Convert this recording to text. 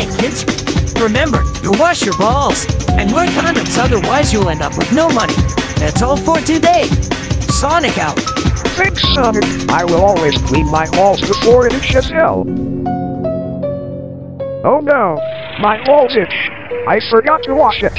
Hey, kids, remember, to wash your balls and wear condoms, otherwise you'll end up with no money. That's all for today. Sonic out. Thanks, Sonic. I will always clean my balls before it itches hell. Oh no, my balls itch. I forgot to wash it.